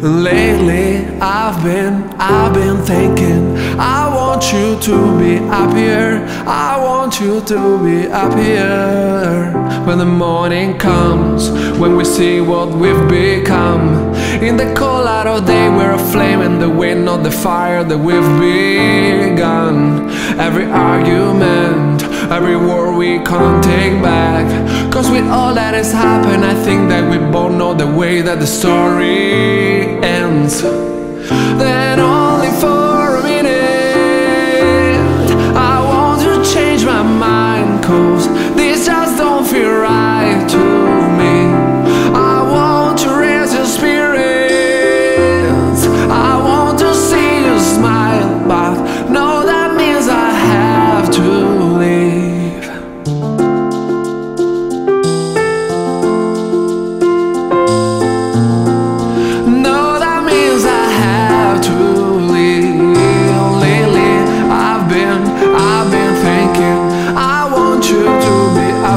Lately I've been, I've been thinking I want you to be happier I want you to be happier When the morning comes When we see what we've become In the Colorado of day we're a flame In the wind of the fire that we've begun. Every argument Every word we can't take back. Cause with all that has happened I think that we both know the way that the story ends. Then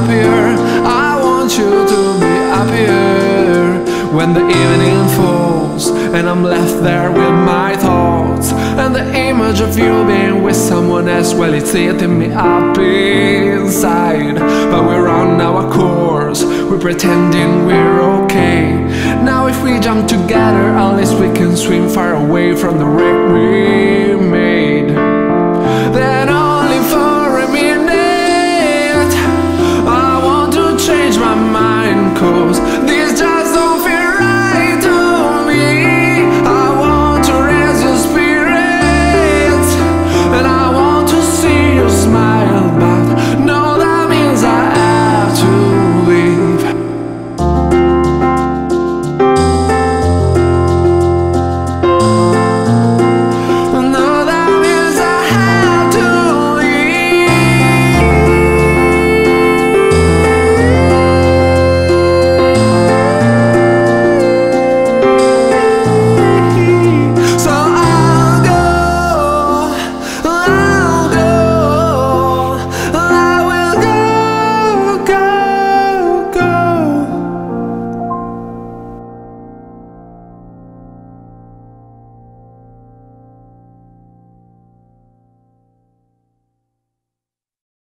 happier. I want you to be happier. When the evening falls and I'm left there with my thoughts and the image of you being with someone else, well, it's eating me up inside. But we're on our course. We're pretending we're okay. Now if we jump together, at least we can swim far away from the wreck. Cause.